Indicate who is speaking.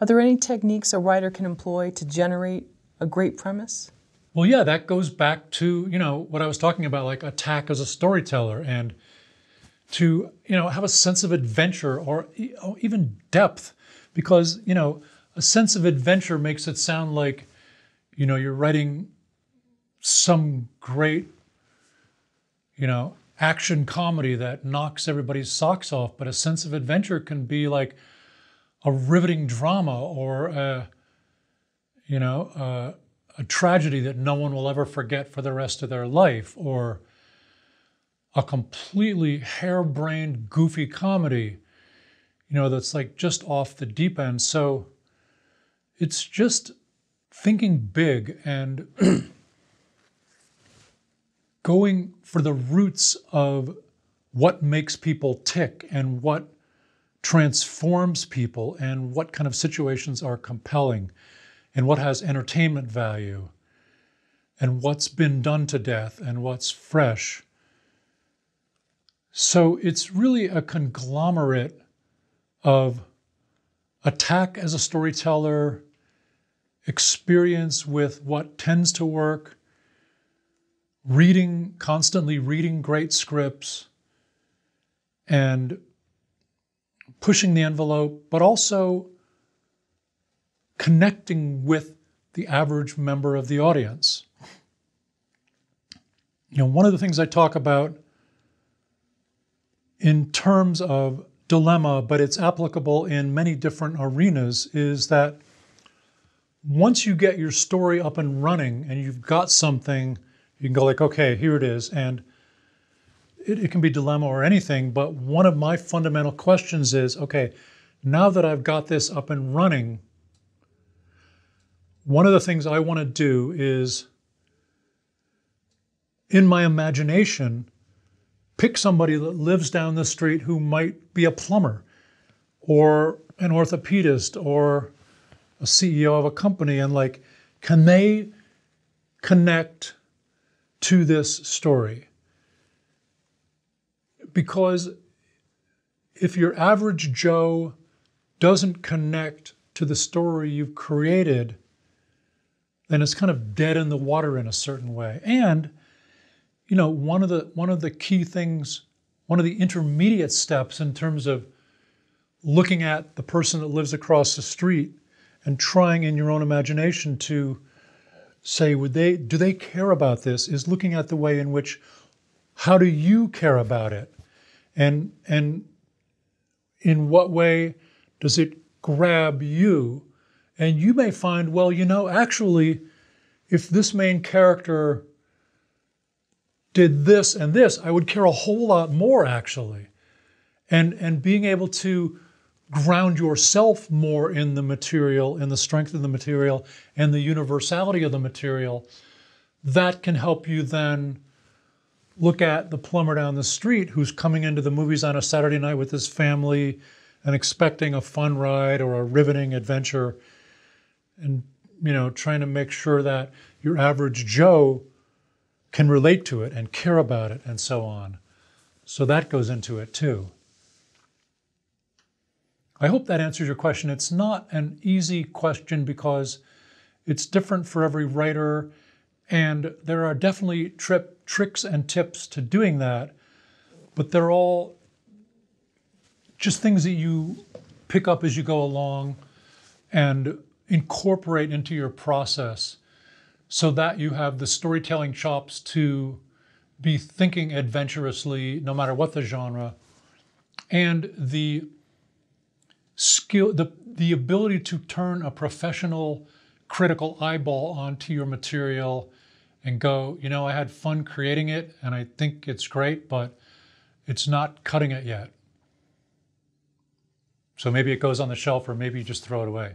Speaker 1: Are there any techniques a writer can employ to generate a great premise?
Speaker 2: Well, yeah, that goes back to, you know, what I was talking about, like attack as a storyteller and to, you know, have a sense of adventure or even depth because, you know, a sense of adventure makes it sound like, you know, you're writing some great, you know, action comedy that knocks everybody's socks off, but a sense of adventure can be like a riveting drama or a, you know, a, a tragedy that no one will ever forget for the rest of their life, or a completely harebrained, goofy comedy, you know, that's like just off the deep end. So it's just thinking big and going for the roots of what makes people tick and what transforms people and what kind of situations are compelling and what has entertainment value and what's been done to death and what's fresh. So it's really a conglomerate of attack as a storyteller, experience with what tends to work, reading, constantly reading great scripts, and pushing the envelope, but also connecting with the average member of the audience. You know, one of the things I talk about in terms of dilemma, but it's applicable in many different arenas, is that once you get your story up and running and you've got something, you can go like, okay, here it is. And it, it can be dilemma or anything, but one of my fundamental questions is, okay, now that I've got this up and running, one of the things I want to do is, in my imagination, pick somebody that lives down the street who might be a plumber or an orthopedist or a CEO of a company and like, can they connect to this story? Because if your average Joe doesn't connect to the story you've created, then it's kind of dead in the water in a certain way. And you know, one of the one of the key things, one of the intermediate steps in terms of looking at the person that lives across the street and trying in your own imagination to say would they do they care about this is looking at the way in which how do you care about it and and in what way does it grab you and you may find, well, you know, actually, if this main character did this and this, I would care a whole lot more, actually. And, and being able to ground yourself more in the material, in the strength of the material, and the universality of the material, that can help you then look at the plumber down the street who's coming into the movies on a Saturday night with his family and expecting a fun ride or a riveting adventure and you know trying to make sure that your average joe can relate to it and care about it and so on. So that goes into it too. I hope that answers your question. It's not an easy question because it's different for every writer and there are definitely trip, tricks and tips to doing that but they're all just things that you pick up as you go along and incorporate into your process so that you have the storytelling chops to be thinking adventurously, no matter what the genre, and the skill, the, the ability to turn a professional critical eyeball onto your material and go, you know, I had fun creating it and I think it's great, but it's not cutting it yet. So maybe it goes on the shelf or maybe you just throw it away.